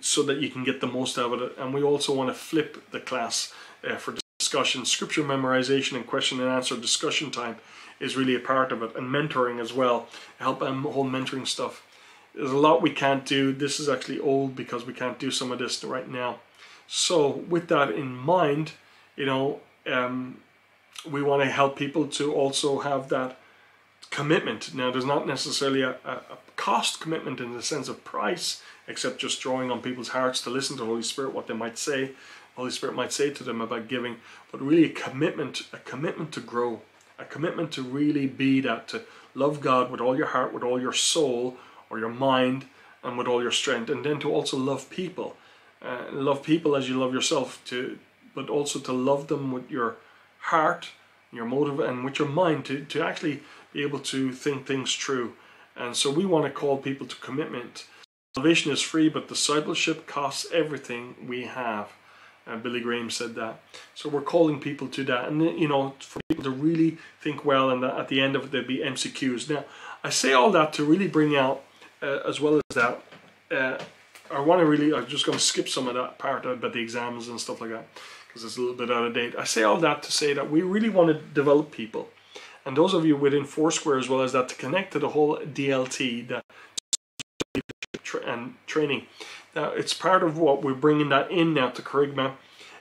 so that you can get the most out of it. And we also want to flip the class uh, for discussion, scripture memorization and question and answer discussion time is really a part of it, and mentoring as well. Help um, whole mentoring stuff. There's a lot we can't do. This is actually old because we can't do some of this right now. So with that in mind, you know, um, we want to help people to also have that commitment. Now, there's not necessarily a, a, cost commitment in the sense of price, except just drawing on people's hearts to listen to the Holy Spirit, what they might say, Holy Spirit might say to them about giving, but really a commitment, a commitment to grow, a commitment to really be that, to love God with all your heart, with all your soul, or your mind, and with all your strength, and then to also love people. Uh, love people as you love yourself, to, but also to love them with your heart, your motive, and with your mind, to, to actually able to think things true. And so we want to call people to commitment. Salvation is free, but discipleship costs everything we have. Uh, Billy Graham said that. So we're calling people to that, and you know, for people to really think well, and at the end of it there'll be MCQs. Now, I say all that to really bring out, uh, as well as that, uh, I want to really. I'm just going to skip some of that part about the exams and stuff like that because it's a little bit out of date. I say all that to say that we really want to develop people, and those of you within Foursquare as well as that to connect to the whole DLT, that and training. Now, it's part of what we're bringing that in now to Kerygma.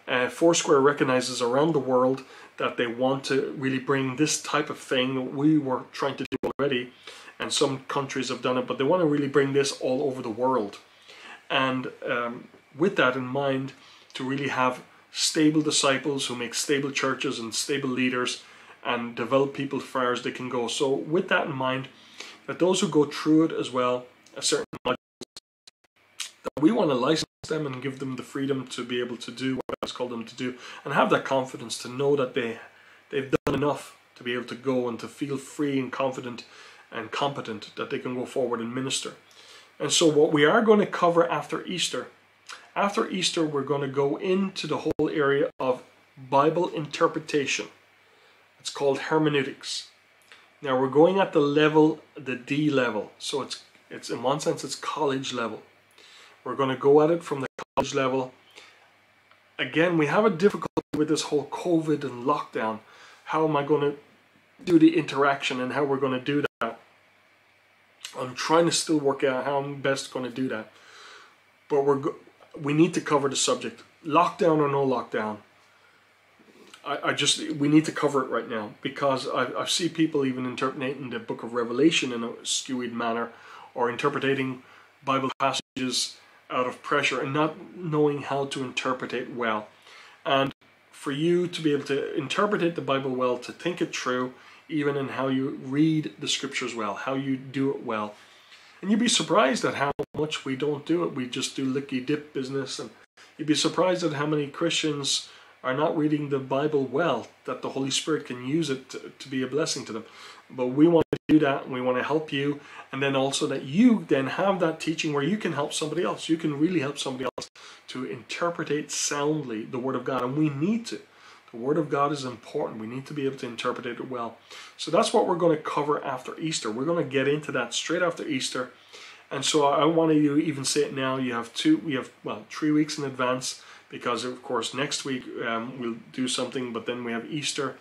Uh, Foursquare recognizes around the world that they want to really bring this type of thing we were trying to do already, and some countries have done it, but they want to really bring this all over the world. And um, with that in mind, to really have stable disciples who make stable churches and stable leaders and develop people as far as they can go. So, with that in mind, that those who go through it as well, a certain that we want to license them and give them the freedom to be able to do what God's called them to do and have that confidence to know that they they've done enough to be able to go and to feel free and confident and competent that they can go forward and minister. And so what we are going to cover after Easter, after Easter we're going to go into the whole area of Bible interpretation. It's called hermeneutics. Now we're going at the level, the D level. So it's it's in one sense it's college level. We're going to go at it from the college level. Again, we have a difficulty with this whole COVID and lockdown. How am I going to do the interaction and how we're going to do that? I'm trying to still work out how I'm best going to do that. But we're we need to cover the subject. Lockdown or no lockdown. I, I just we need to cover it right now because I, I see people even interpreting the book of Revelation in a skewed manner or interpreting Bible passages out of pressure and not knowing how to interpret it well. And for you to be able to interpret the Bible well, to think it through, even in how you read the scriptures well, how you do it well. And you'd be surprised at how much we don't do it. We just do licky dip business. And you'd be surprised at how many Christians are not reading the Bible well, that the Holy Spirit can use it to, to be a blessing to them. But we want to do that and we want to help you. And then also that you then have that teaching where you can help somebody else. You can really help somebody else to interpret soundly the Word of God. And we need to. The Word of God is important. We need to be able to interpret it well. So that's what we're going to cover after Easter. We're going to get into that straight after Easter. And so I want to even say it now. You have two, we have, well, three weeks in advance because of course next week um, we'll do something but then we have Easter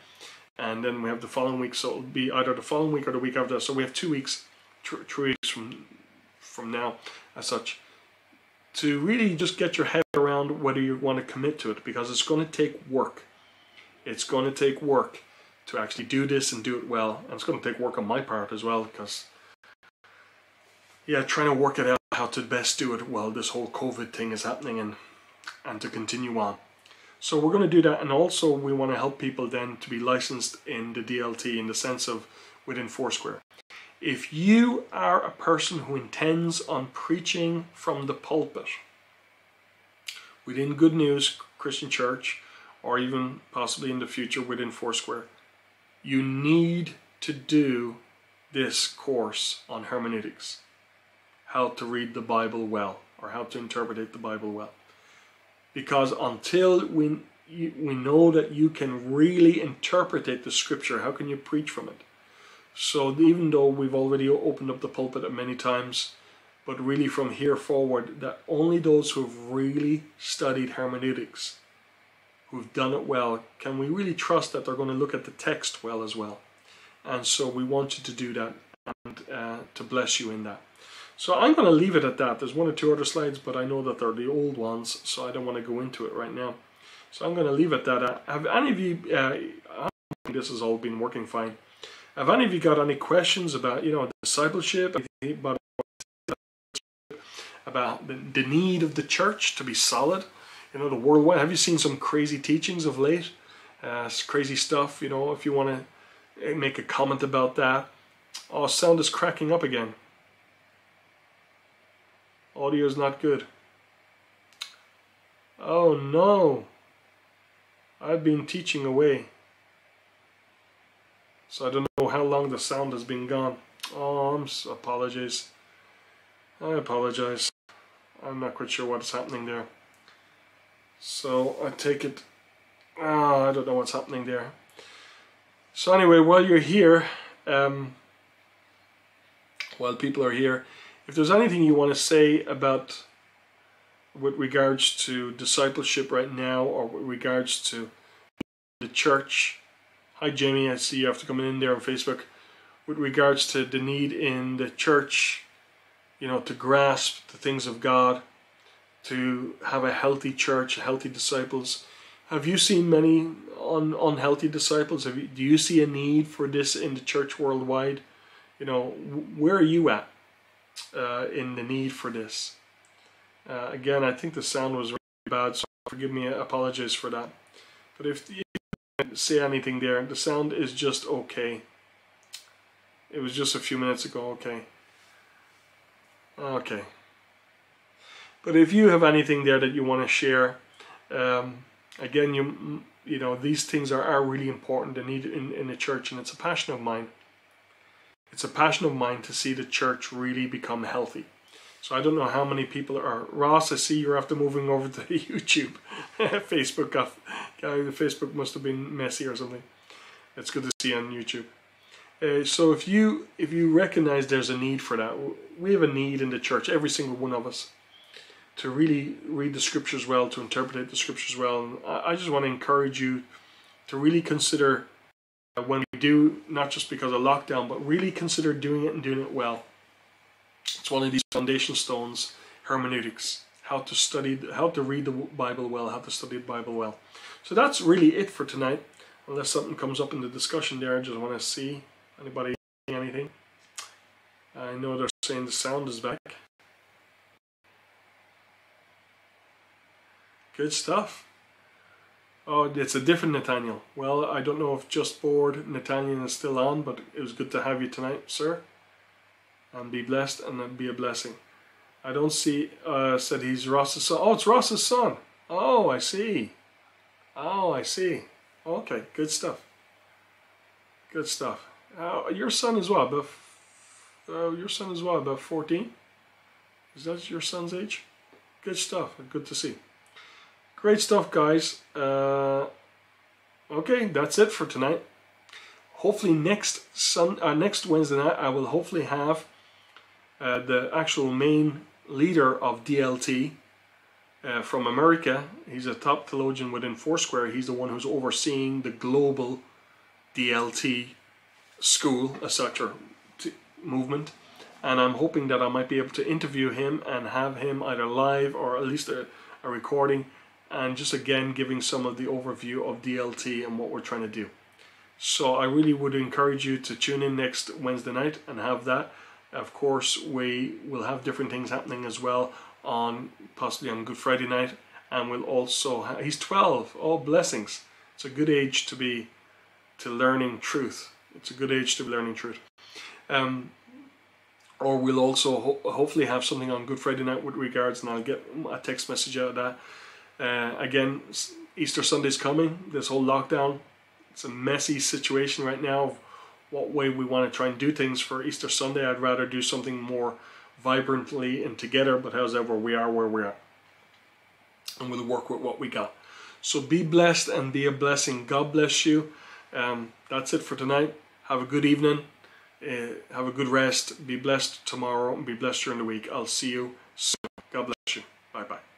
and then we have the following week so it'll be either the following week or the week after. So we have two weeks three weeks from from now as such to really just get your head around whether you want to commit to it because it's going to take work. It's going to take work to actually do this and do it well and it's going to take work on my part as well because yeah trying to work it out how to best do it while this whole covid thing is happening and and to continue on. So we're going to do that and also we want to help people then to be licensed in the DLT in the sense of within Foursquare. If you are a person who intends on preaching from the pulpit within Good News Christian Church or even possibly in the future within Foursquare, you need to do this course on hermeneutics, how to read the Bible well or how to interpret the Bible well because until we we know that you can really interpret the scripture, how can you preach from it? So even though we've already opened up the pulpit many times, but really from here forward, that only those who've really studied hermeneutics, who've done it well, can we really trust that they're going to look at the text well as well. And so we want you to do that and uh, to bless you in that. So I'm going to leave it at that. There's one or two other slides, but I know that they're the old ones, so I don't want to go into it right now. So I'm going to leave it at that. Uh, have any of you, uh, this has all been working fine. Have any of you got any questions about, you know, discipleship, about, the, the need of the church to be solid? You know, the worldwide. Have you seen some crazy teachings of late? Uh, crazy stuff, you know, if you want to eh, make a comment about that. Oh, sound is cracking up again. Audio is not good. Oh no! I've been teaching away. So I don't know how long the sound has been gone. Oh, I'm so apologies. I apologize. I'm not quite sure what's happening there. So I take it. Oh, I don't know what's happening there. So anyway, while you're here, um, while people are here, if there's anything you want to say about with regards to discipleship right now or with regards to the church hi jamie i see you after coming in there on facebook. With regards to the need in the church you know to grasp the things of god to have a healthy church healthy disciples. Have you seen many un- unhealthy disciples? You, do you see a need for this in the church worldwide? You know where are you at uh, in the need for this. Uh, again, I think the sound was really bad, so forgive me, I apologize for that. But if you say anything there, the sound is just okay. It was just a few minutes ago, okay. Okay. But if you have anything there that you want to share, um, again, you you know these things are, are really important and need in, in the church, and it's a passion of mine. It's a passion of mine to see the church really become healthy. So I don't know how many people are. Ross, I see you're after moving over to (laughs) YouTube. (laughs) Facebook got, Facebook must have been messy or something. It's good to see on YouTube. Uh, so if you if you recognize there's a need for that, we have a need in the church, every single one of us, to really read the scriptures well, to interpret the scriptures well. And I just want to encourage you to really consider when we do, not just because of lockdown, but really consider doing it and doing it well. It's one of these foundation stones, hermeneutics, how to study, how to read the Bible well, how to study the Bible well. So that's really it for tonight. Unless something comes up in the discussion there, I just want to see anybody anything. I know they're saying the sound is back. Good stuff. Oh, it's a different Nathaniel. Well, I don't know if Just Bored Nathaniel is still on, but it was good to have you tonight, sir. And be blessed and be a blessing. I don't see, uh, said he's Ross's son. Oh, it's Ross's son. Oh, I see. Oh, I see. Okay, good stuff. Good stuff. Uh, your son as well, about uh, your son as well, about 14. Is that your son's age? Good stuff. Good to see. Great stuff, guys. Uh, okay, that's it for tonight. Hopefully next sun, uh, next Wednesday night, I will hopefully have uh, the actual main leader of DLT uh, from America. He's a top theologian within Foursquare. He's the one who's overseeing the global DLT school, etc. movement. And I'm hoping that I might be able to interview him and have him either live or at least a, a recording and just again giving some of the overview of DLT and what we're trying to do. So I really would encourage you to tune in next Wednesday night and have that. Of course, we will have different things happening as well on possibly on Good Friday night, and we'll also ha- he's 12. All blessings. It's a good age to be to learning truth. It's a good age to be learning truth. Um, or we'll also ho- hopefully have something on Good Friday night with regards, and I'll get a text message out of that. Uh, again, Easter Sunday's coming. This whole lockdown, it's a messy situation right now. What way we want to try and do things for Easter Sunday? I'd rather do something more vibrantly and together, but however, we are where we are. And we'll work with what we got. So be blessed and be a blessing. God bless you. Um, that's it for tonight. Have a good evening. Uh, have a good rest. Be blessed tomorrow and be blessed during the week. I'll see you soon. God bless you. Bye bye.